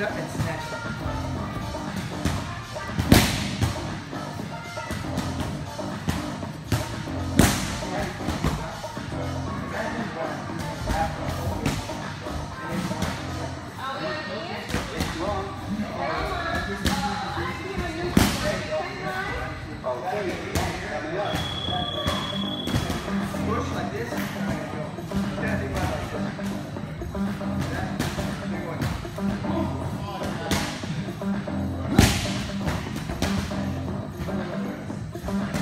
shut and snatch them. Push like this. Bye.